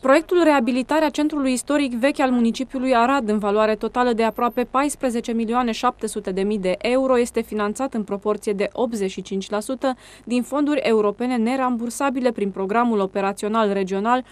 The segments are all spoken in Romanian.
Proiectul Reabilitarea Centrului Istoric Vechi al municipiului Arad, în valoare totală de aproape 14 milioane 700 de mii de euro, este finanțat în proporție de 85% din fonduri europene nerambursabile prin programul operațional regional 2007-2013.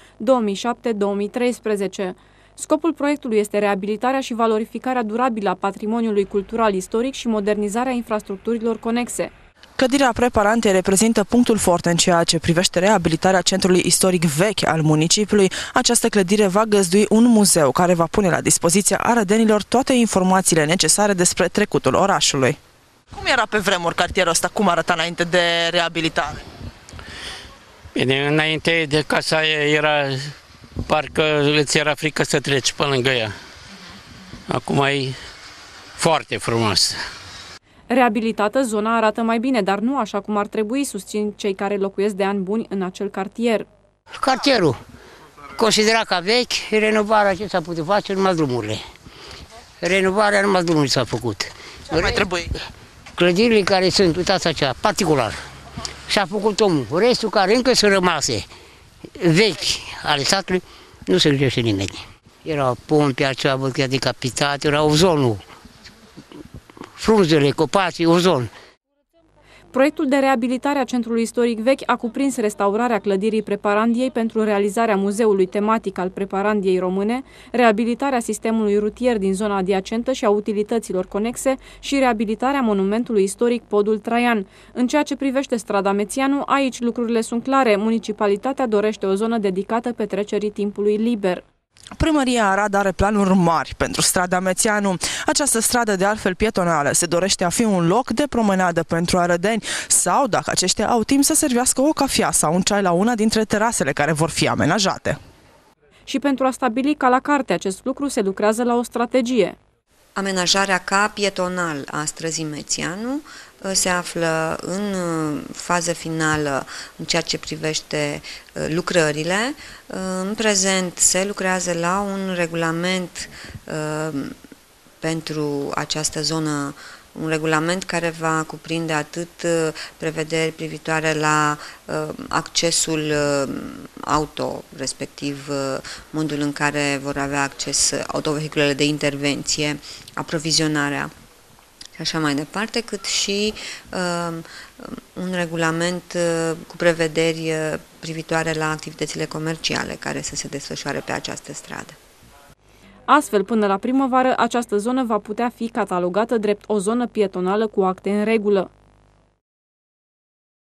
Scopul proiectului este reabilitarea și valorificarea durabilă a patrimoniului cultural istoric și modernizarea infrastructurilor conexe. Clădirea preparante reprezintă punctul forte în ceea ce privește reabilitarea centrului istoric vechi al municipiului. Această clădire va găzdui un muzeu care va pune la dispoziția arădenilor toate informațiile necesare despre trecutul orașului. Cum era pe vremuri cartierul ăsta? Cum arăta înainte de reabilitare? Bine, înainte de casa era, parcă îți era frică să treci pe lângă ea. Acum e foarte frumos. Reabilitată, zona arată mai bine, dar nu așa cum ar trebui, susțin cei care locuiesc de ani buni în acel cartier. Cartierul, considerat ca vechi, renovarea ce s-a putut face, numai drumurile. Renovarea numai drumurile s-a făcut. Ce mai trebuie? Clădirile care sunt, uitați acea, particular. Și-a făcut omul. Restul care încă sunt rămase vechi ale statului, nu se gândește nimeni. Era pompi, acea văd că decapitat, era ozonul frunzele, copacii, ozon. Proiectul de reabilitare a centrului istoric vechi a cuprins restaurarea clădirii Preparandiei pentru realizarea muzeului tematic al Preparandiei române, reabilitarea sistemului rutier din zona adiacentă și a utilităților conexe și reabilitarea monumentului istoric Podul Traian. În ceea ce privește strada Mețianu, aici lucrurile sunt clare. Municipalitatea dorește o zonă dedicată petrecerii timpului liber. Primăria Arad are planuri mari pentru strada Mețianu. Această stradă, de altfel pietonală, se dorește a fi un loc de promenadă pentru arădeni sau, dacă aceștia au timp, să servească o cafea sau un ceai la una dintre terasele care vor fi amenajate. Și pentru a stabili ca la carte acest lucru se lucrează la o strategie. Amenajarea ca pietonal a străzii Mețianu uh, se află în uh, fază finală în ceea ce privește uh, lucrările. În prezent se lucrează la un regulament pentru această zonă un regulament care va cuprinde atât uh, prevederi privitoare la uh, accesul uh, auto, respectiv modul în care vor avea acces autovehiculele de intervenție, aprovizionarea și așa mai departe, cât și uh, un regulament uh, cu prevederi privitoare la activitățile comerciale care să se desfășoare pe această stradă. Astfel, până la primăvară, această zonă va putea fi catalogată drept o zonă pietonală cu acte în regulă.